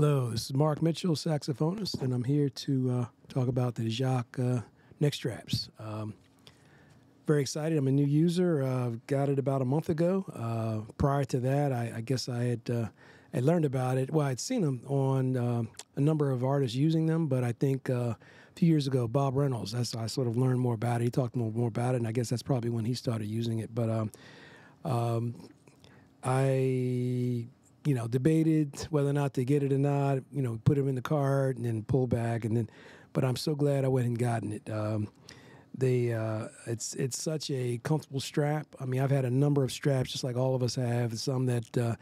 Hello, this is Mark Mitchell, saxophonist, and I'm here to uh, talk about DeJacques uh, neck straps. Um, very excited. I'm a new user. Uh, got it about a month ago. Uh, prior to that, I, I guess I had uh, I learned about it. Well, I'd seen them on uh, a number of artists using them, but I think uh, a few years ago, Bob Reynolds. That's I sort of learned more about it. He talked more, more about it, and I guess that's probably when he started using it. But um, um, I you know, debated whether or not to get it or not. You know, put them in the cart and then pull back, and then. But I'm so glad I went and gotten it. Um, they, uh, it's it's such a comfortable strap. I mean, I've had a number of straps, just like all of us have. Some that uh,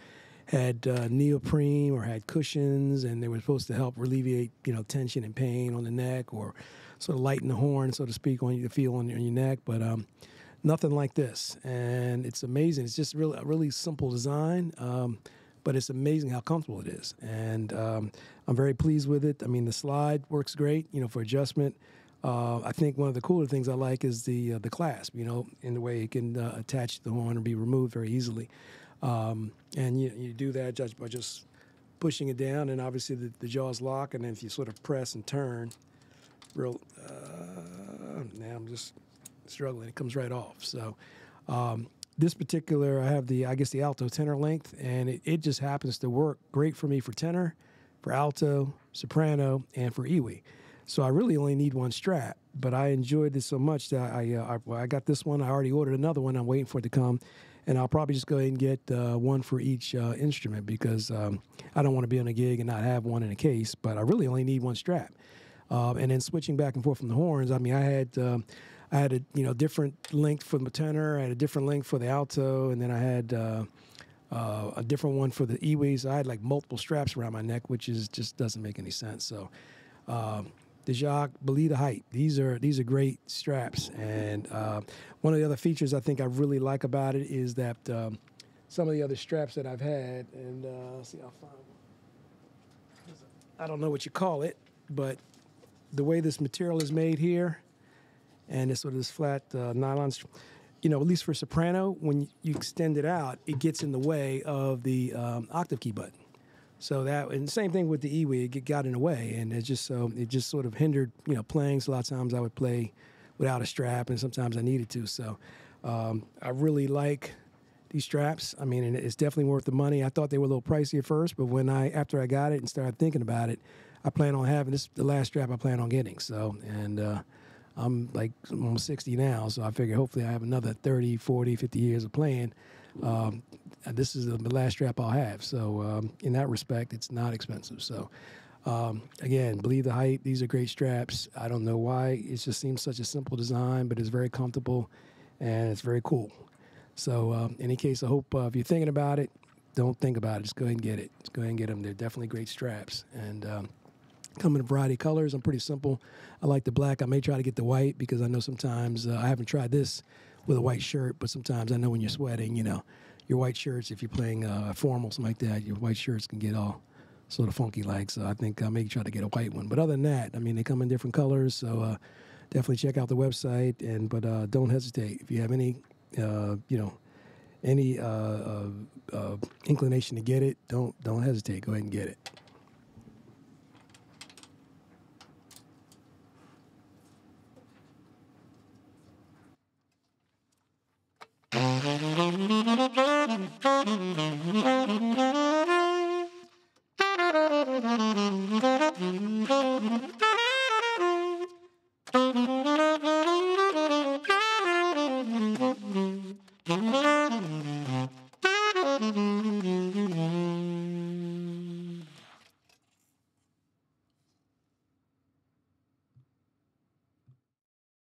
had uh, neoprene or had cushions, and they were supposed to help alleviate, you know, tension and pain on the neck, or sort of lighten the horn, so to speak, on you feel on your, on your neck. But um, nothing like this, and it's amazing. It's just really a really simple design. Um, but it's amazing how comfortable it is. And um, I'm very pleased with it. I mean, the slide works great, you know, for adjustment. Uh, I think one of the cooler things I like is the uh, the clasp, you know, in the way it can uh, attach the horn and be removed very easily. Um, and you, you do that just by just pushing it down, and obviously the, the jaws lock, and then if you sort of press and turn, real, uh, now I'm just struggling, it comes right off. So um, this particular, I have the, I guess the alto tenor length, and it, it just happens to work great for me for tenor, for alto, soprano, and for EWI. So I really only need one strap, but I enjoyed this so much that I, uh, I, I, got this one. I already ordered another one. I'm waiting for it to come, and I'll probably just go ahead and get uh, one for each uh, instrument because um, I don't want to be on a gig and not have one in a case. But I really only need one strap. Um, and then switching back and forth from the horns. I mean, I had um, I had a you know different length for the tenor, I had a different length for the alto, and then I had uh, uh, a different one for the EWIs. I had like multiple straps around my neck, which is just doesn't make any sense. So. Um, DeJacques Believe the Hype. These are these are great straps, and uh, one of the other features I think I really like about it is that um, some of the other straps that I've had, and uh, see, I'll find. I don't know what you call it, but the way this material is made here, and it's sort of this flat uh, nylon. You know, at least for soprano, when you extend it out, it gets in the way of the um, octave key button. So that and same thing with the EWI, it got in the way, and it just so it just sort of hindered you know playing. So a lot of times I would play without a strap, and sometimes I needed to. So um, I really like these straps. I mean, it's definitely worth the money. I thought they were a little pricey at first, but when I after I got it and started thinking about it, I plan on having this the last strap I plan on getting. So and uh, I'm like I'm 60 now, so I figure hopefully I have another 30, 40, 50 years of playing. Um, this is the last strap I'll have. So um, in that respect, it's not expensive. So um, again, believe the hype. These are great straps. I don't know why. It just seems such a simple design, but it's very comfortable and it's very cool. So um, in any case, I hope uh, if you're thinking about it, don't think about it. Just go ahead and get it. Just go ahead and get them. They're definitely great straps. And um, come in a variety of colors. I'm pretty simple. I like the black. I may try to get the white because I know sometimes uh, I haven't tried this with a white shirt, but sometimes I know when you're sweating, you know, your white shirts, if you're playing uh, formal, something like that, your white shirts can get all sort of funky like. So I think I may try to get a white one. But other than that, I mean, they come in different colors. So uh, definitely check out the website. And but uh, don't hesitate if you have any, uh, you know, any uh, uh, inclination to get it. Don't don't hesitate. Go ahead and get it. Mm-hmm.